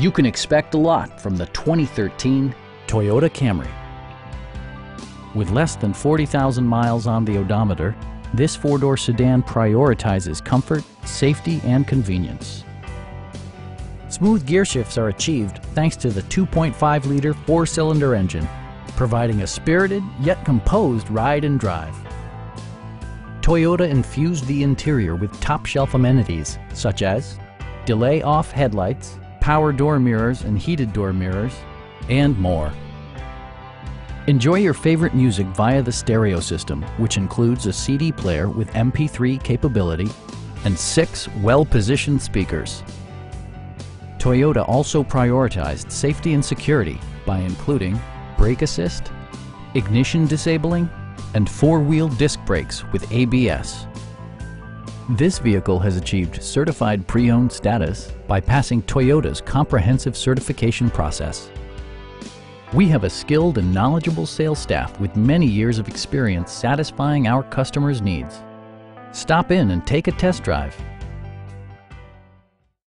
You can expect a lot from the 2013 Toyota Camry. With less than 40,000 miles on the odometer, this four-door sedan prioritizes comfort, safety, and convenience. Smooth gear shifts are achieved thanks to the 2.5-liter four-cylinder engine, providing a spirited yet composed ride and drive. Toyota infused the interior with top-shelf amenities such as delay-off headlights, power door mirrors and heated door mirrors, and more. Enjoy your favorite music via the stereo system, which includes a CD player with MP3 capability and six well-positioned speakers. Toyota also prioritized safety and security by including brake assist, ignition disabling, and four-wheel disc brakes with ABS. This vehicle has achieved certified pre-owned status by passing Toyota's comprehensive certification process. We have a skilled and knowledgeable sales staff with many years of experience satisfying our customers' needs. Stop in and take a test drive.